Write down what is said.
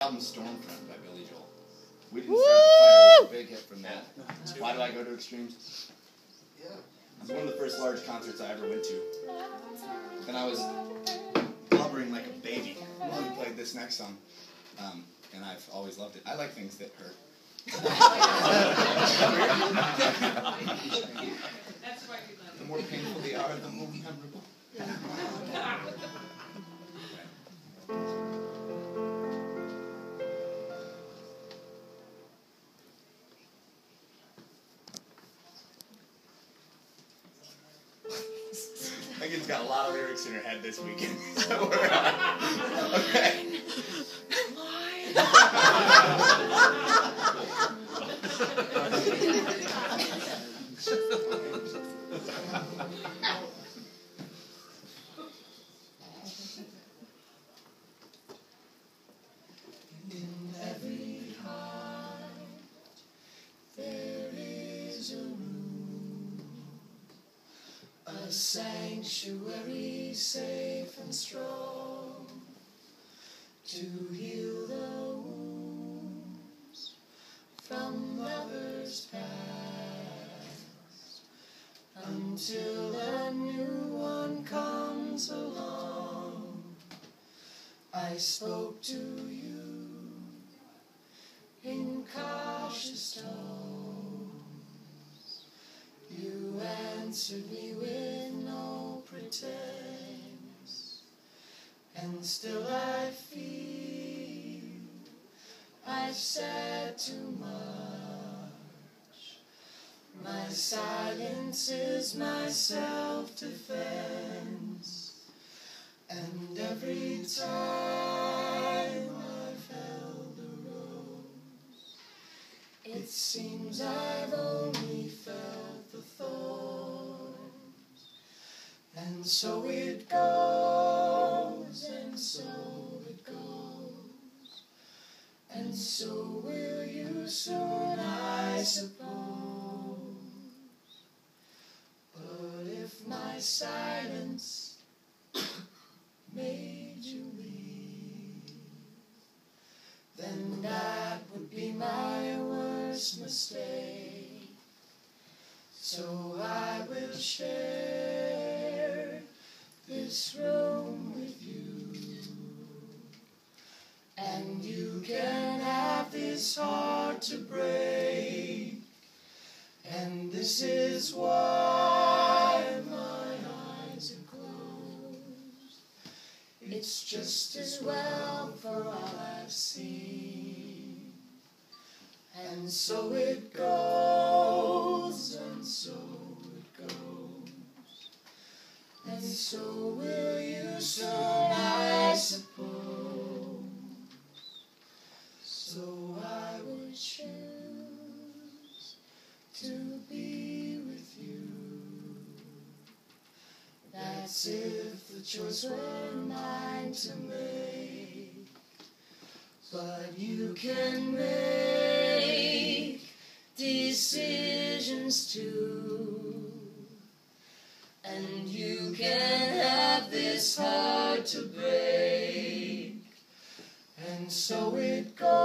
album Storm Front by Billy Joel. We didn't start the fire. It was a big hit from that. Why do I go to extremes? Yeah. It was one of the first large concerts I ever went to. And I was blubbering like a baby while he played this next song. Um, and I've always loved it. I like things that hurt. That's why we love The more painful they are, the more memorable. Megan's got a lot of lyrics in her head this weekend. so we're, okay. In a sanctuary safe and strong to heal the wounds from lovers past until a new one comes along. I spoke to you answered me with no pretense, and still I feel I've said too much. My silence is my self defense. And every time I've held a rose, it seems I've only felt the thorns. And so it goes, and so it goes, and so will you soon, I suppose. But if my silence made you leave, then that would be my worst mistake. So I will share this room with you, and you can have this heart to break, and this is why my eyes are closed. It's just as well for all I've seen. And so it goes, and so it goes. And so will you soon, I suppose. So I would choose to be with you. That's if the choice were mine to make. But you can make decisions too. And you can have this heart to break. And so it goes,